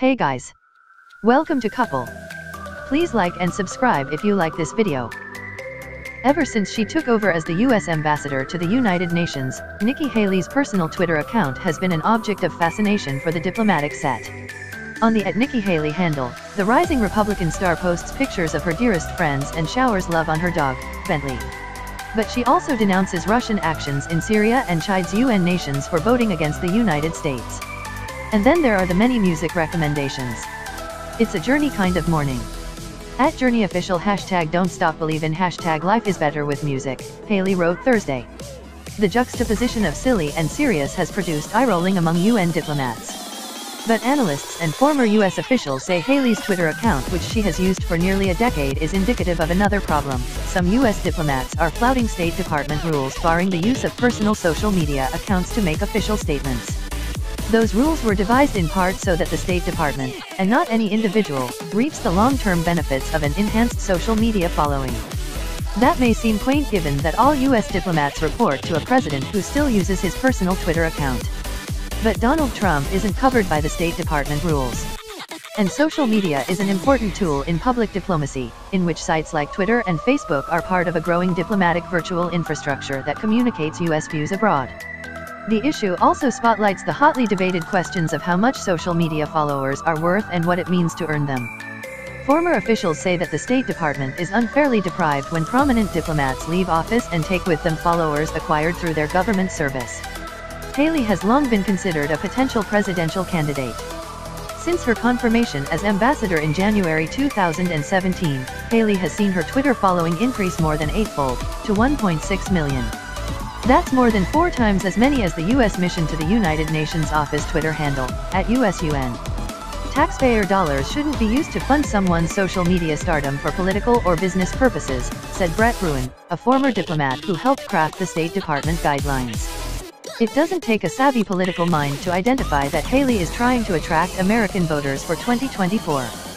Hey guys. Welcome to Cupple. Please like and subscribe if you like this video. Ever since she took over as the US ambassador to the United Nations, Nikki Haley's personal Twitter account has been an object of fascination for the diplomatic set. On the at Nikki Haley handle, the rising Republican star posts pictures of her dearest friends and showers love on her dog, Bentley. But she also denounces Russian actions in Syria and chides UN nations for voting against the United States. And then there are the many music recommendations. It's a journey kind of morning. At Journey Official hashtag Don't Stop Believin' hashtag Life is Better with Music, Haley wrote Thursday. The juxtaposition of silly and serious has produced eye-rolling among UN diplomats. But analysts and former U.S. officials say Haley's Twitter account which she has used for nearly a decade is indicative of another problem. Some U.S. diplomats are flouting State Department rules barring the use of personal social media accounts to make official statements. Those rules were devised in part so that the State Department, and not any individual, reaps the long-term benefits of an enhanced social media following. That may seem quaint given that all U.S. diplomats report to a president who still uses his personal Twitter account. But Donald Trump isn't covered by the State Department rules. And social media is an important tool in public diplomacy, in which sites like Twitter and Facebook are part of a growing diplomatic virtual infrastructure that communicates U.S. views abroad. The issue also spotlights the hotly debated questions of how much social media followers are worth and what it means to earn them. Former officials say that the State Department is unfairly deprived when prominent diplomats leave office and take with them followers acquired through their government service. Haley has long been considered a potential presidential candidate. Since her confirmation as ambassador in January 2017, Haley has seen her Twitter following increase more than eightfold, to 1.6 million. That's more than four times as many as the U.S. mission to the United Nations office Twitter handle, at USUN. Taxpayer dollars shouldn't be used to fund someone's social media stardom for political or business purposes, said Brett Bruen, a former diplomat who helped craft the State Department guidelines. It doesn't take a savvy political mind to identify that Haley is trying to attract American voters for 2024.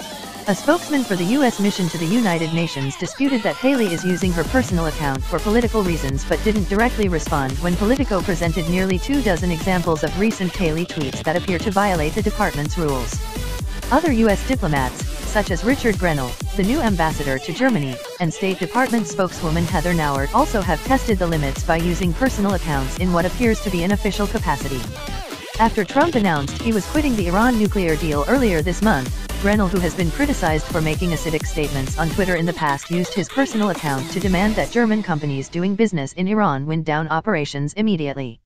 A spokesman for the U.S. mission to the United Nations disputed that Haley is using her personal account for political reasons but didn't directly respond when Politico presented nearly two dozen examples of recent Haley tweets that appear to violate the department's rules. Other U.S. diplomats, such as Richard Grenell, the new ambassador to Germany, and State Department spokeswoman Heather Nauert also have tested the limits by using personal accounts in what appears to be an official capacity. After Trump announced he was quitting the Iran nuclear deal earlier this month, Grenell who has been criticized for making acidic statements on Twitter in the past used his personal account to demand that German companies doing business in Iran wind down operations immediately.